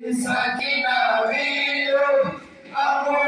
Isso aqui tá na vida, amor.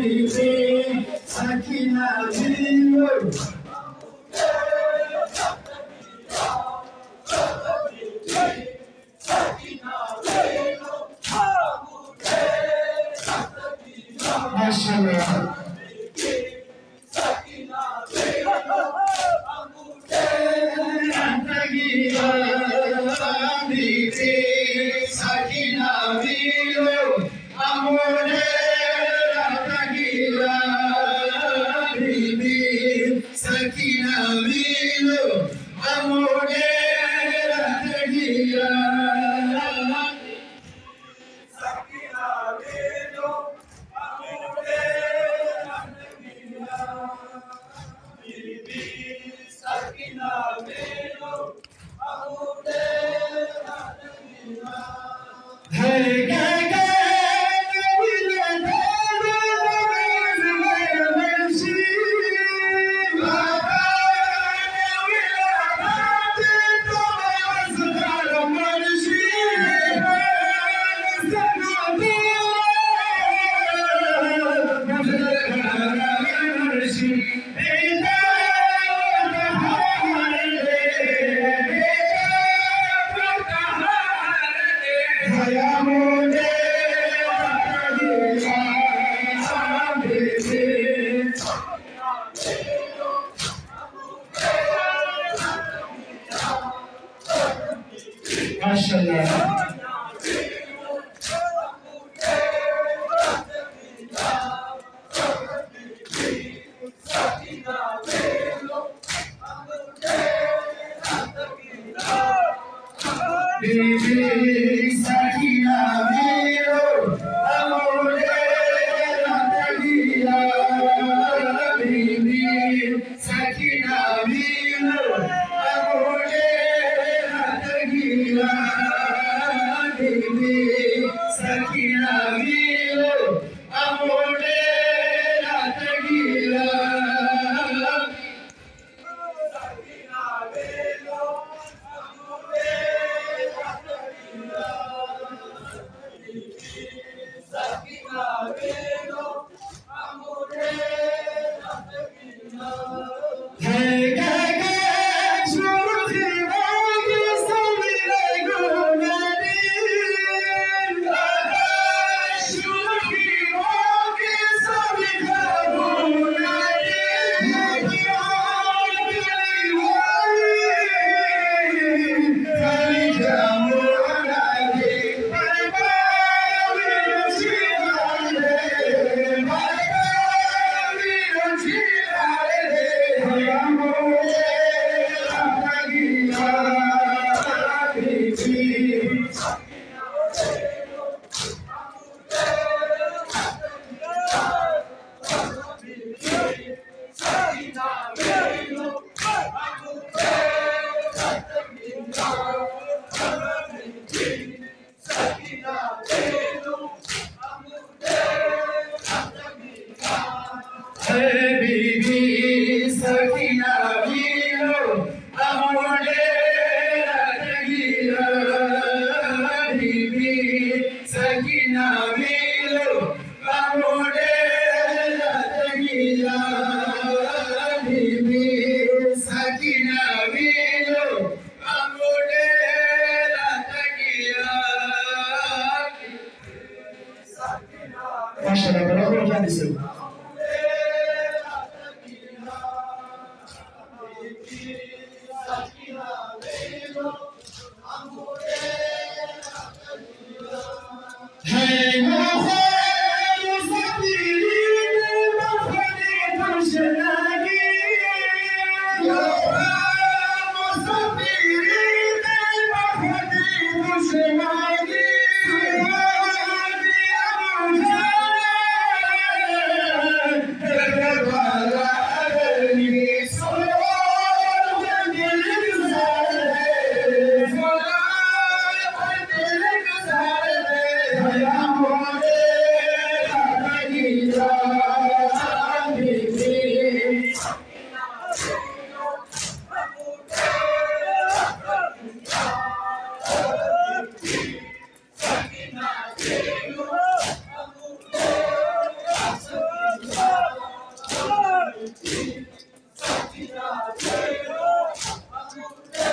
Trinity, Sakina Jilu. Sakina no. MashaAllah. Baby, Sakina, Yeah.